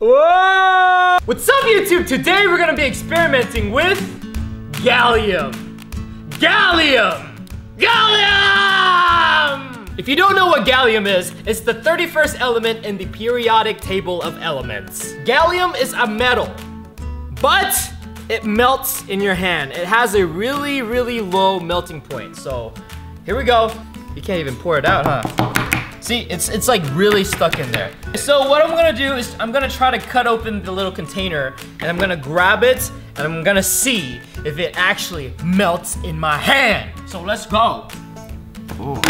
Whoa! What's up, YouTube? Today we're gonna be experimenting with gallium. Gallium! Gallium! If you don't know what gallium is, it's the 31st element in the periodic table of elements. Gallium is a metal, but it melts in your hand. It has a really, really low melting point. So here we go. You can't even pour it out, huh? See, it's it's like really stuck in there. So what I'm gonna do is I'm gonna try to cut open the little container and I'm gonna grab it and I'm gonna see if it actually melts in my hand. So let's go. Ooh.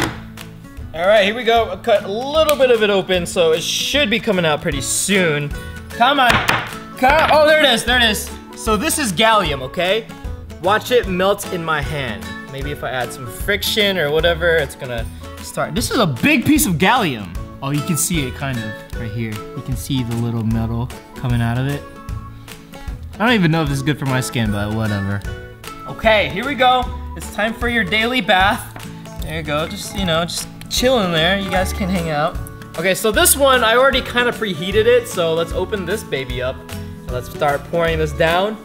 All right, here we go. I cut a little bit of it open, so it should be coming out pretty soon. Come on, come, oh, there it is, there it is. So this is gallium, okay? Watch it melt in my hand. Maybe if I add some friction or whatever, it's gonna start. This is a big piece of gallium. Oh, you can see it kind of right here. You can see the little metal coming out of it. I don't even know if this is good for my skin, but whatever. Okay, here we go. It's time for your daily bath. There you go, just, you know, just chill in there. You guys can hang out. Okay, so this one, I already kind of preheated it, so let's open this baby up. Let's start pouring this down.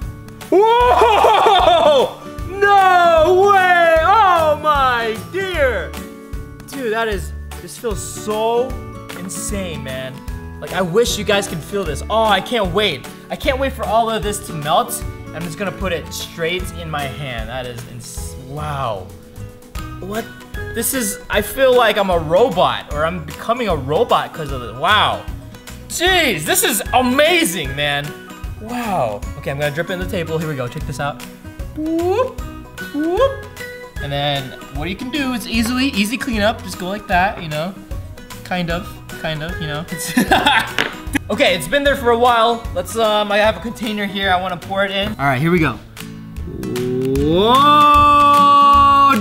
Whoa! No feels so insane, man. Like, I wish you guys could feel this. Oh, I can't wait. I can't wait for all of this to melt. I'm just gonna put it straight in my hand. That is, ins wow. What? This is, I feel like I'm a robot, or I'm becoming a robot because of it. Wow. Jeez, this is amazing, man. Wow. Okay, I'm gonna drip it in the table. Here we go, check this out. Whoop, whoop. And then what you can do is easily, easy cleanup. Just go like that, you know? Kind of, kind of, you know? okay, it's been there for a while. Let's, um, I have a container here. I want to pour it in. All right, here we go. Whoa,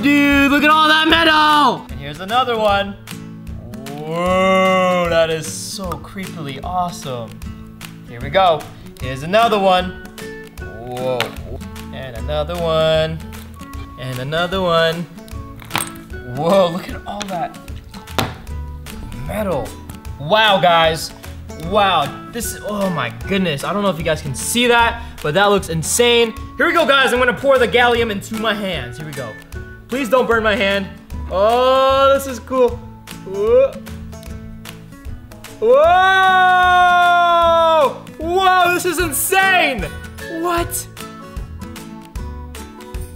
dude, look at all that metal. And here's another one. Whoa, that is so creepily awesome. Here we go. Here's another one. Whoa. And another one. And another one. Whoa, look at all that metal. Wow, guys. Wow, this, is oh my goodness. I don't know if you guys can see that, but that looks insane. Here we go, guys. I'm gonna pour the gallium into my hands. Here we go. Please don't burn my hand. Oh, this is cool. Whoa. Whoa! Whoa, this is insane! What?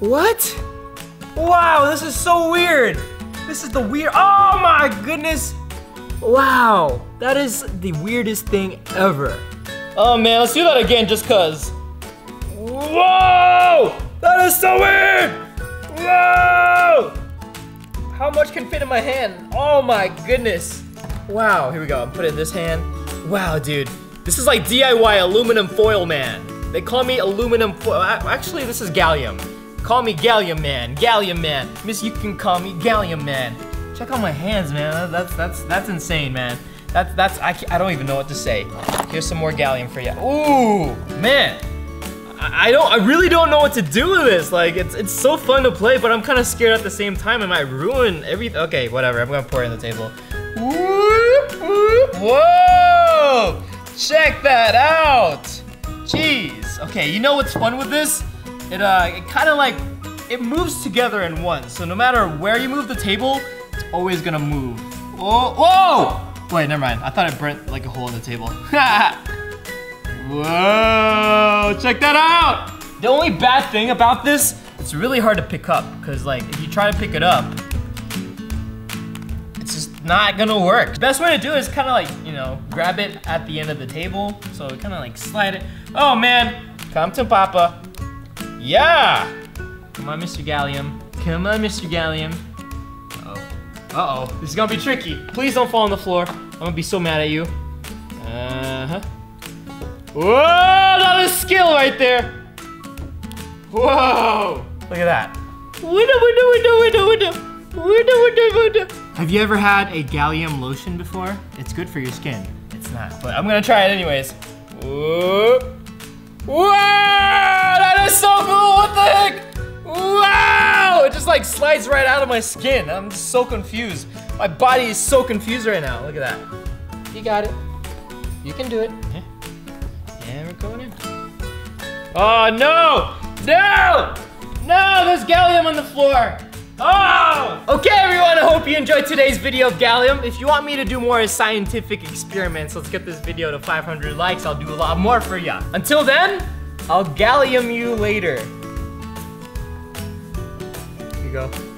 What? Wow, this is so weird. This is the weird, oh my goodness. Wow, that is the weirdest thing ever. Oh man, let's do that again just cause. Whoa! That is so weird! Whoa! How much can fit in my hand? Oh my goodness. Wow, here we go. I'm putting it in this hand. Wow, dude. This is like DIY aluminum foil man. They call me aluminum foil. Actually, this is gallium. Call me Gallium Man, Gallium Man. Miss, you can call me Gallium Man. Check out my hands, man. That's that's that's insane, man. That's that's I, I don't even know what to say. Here's some more gallium for you. Ooh, man. I, don't I really don't know what to do with this. Like it's it's so fun to play, but I'm kind of scared at the same time. I might ruin everything. Okay, whatever. I'm gonna pour it on the table. Whoa! Check that out. Jeez. Okay, you know what's fun with this? It uh, it kind of like, it moves together in one. So no matter where you move the table, it's always gonna move. Oh, whoa! Wait, never mind. I thought it burnt like a hole in the table. whoa, check that out! The only bad thing about this, it's really hard to pick up. Cause like, if you try to pick it up, it's just not gonna work. The best way to do it is kind of like, you know, grab it at the end of the table. So kind of like slide it. Oh man, come to Papa. Yeah! Come on, Mr. Gallium. Come on, Mr. Gallium. Uh oh Uh-oh. This is gonna be tricky. Please don't fall on the floor. I'm gonna be so mad at you. Uh-huh. Whoa! That is skill right there! Whoa! Look at that. Window, window, window, window, window. Window, window, window. Have you ever had a gallium lotion before? It's good for your skin. It's not, but I'm gonna try it anyways. Whoa! Whoa! Is so cool! What the heck? Wow! It just like slides right out of my skin. I'm just so confused. My body is so confused right now. Look at that. You got it. You can do it. And we're going in. Oh, no! No! No, there's gallium on the floor. Oh! Okay, everyone, I hope you enjoyed today's video of gallium. If you want me to do more scientific experiments, let's get this video to 500 likes. I'll do a lot more for ya. Until then, I'll gallium you later. Here you go.